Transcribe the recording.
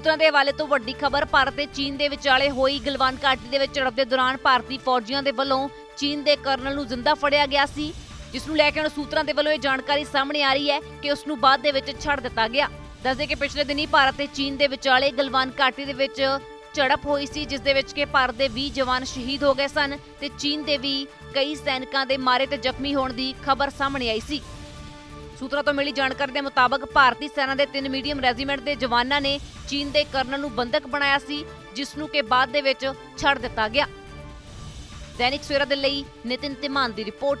ਸੂਤਰਾਂ ਦੇ ਹਵਾਲੇ ਤੋਂ ਵੱਡੀ ਖਬਰ, ਭਾਰਤ ਤੇ ਚੀਨ ਦੇ ਵਿਚਾਲੇ ਹੋਈ ਗਲਵਾਨ ਘਾਟੀ ਦੇ ਵਿੱਚ ਝੜਪ ਦੇ ਦੌਰਾਨ ਭਾਰਤੀ ਫੌਜੀਆਂ ਦੇ ਵੱਲੋਂ ਚੀਨ ਦੇ ਕਰਨਲ ਨੂੰ ਜ਼ਿੰਦਾ ਫੜਿਆ ਗਿਆ ਸੀ, ਜਿਸ ਨੂੰ ਲੈ ਕੇ ਹੁਣ ਸੂਤਰਾਂ ਦੇ ਵੱਲੋਂ ਇਹ ਜਾਣਕਾਰੀ ਸਾਹਮਣੇ ਆ ਰਹੀ ਹੈ ਕਿ ਉਸ ਨੂੰ ਬਾਅਦ ਦੇ ਵਿੱਚ ਛੱਡ ਦਿੱਤਾ ਗਿਆ। ਦੱਸਦੇ ਕਿ ਪਿਛਲੇ ਦਿਨੀ ਭਾਰਤ ਤੇ ਚੀਨ ਦੇ ਵਿਚਾਲੇ ਗਲਵਾਨ ਘਾਟੀ ਦੇ ਵਿੱਚ ਝੜਪ ਹੋਈ ਸੀ, ਜਿਸ ਦੇ ਵਿੱਚ ਕਿ ਭਾਰਤ ਦੇ 20 ਜਵਾਨ ਸ਼ਹੀਦ ਹੋ ਗਏ ਸਨ ਤੇ ਚੀਨ ਦੇ ਵੀ ਕਈ ਸੈਨਿਕਾਂ ਦੇ ਮਾਰੇ ਤੇ ਜ਼ਖਮੀ ਹੋਣ ਦੀ ਖਬਰ ਸਾਹਮਣੇ ਆਈ ਸੀ। ਸੂਤਰਾਂ ਤੋਂ ਮਿਲੀ ਜਾਣਕਾਰੀ ਦੇ ਮੁਤਾਬਕ ਭਾਰਤੀ ਸੈਨਾ ਦੇ ਤਿੰਨ ਮੀਡੀਅਮ ਰੈਜੀਮੈਂਟ ਦੇ ਜਵਾਨਾਂ ਨੇ ਚੀਨ ਦੇ ਕਰਨਲ ਨੂੰ ਬੰਦਕ ਬਣਾਇਆ ਸੀ, ਜਿਸ ਨੂੰ ਕਿ ਬਾਅਦ ਦੇ ਵਿੱਚ ਛੱਡ ਦਿੱਤਾ ਗਿਆ। ਦੈਨਿਕ ਸਵੇਰਾ ਦੇ ਲਈ ਨਿਤਿਨ ਤਿਮਾਨ ਦੀ report.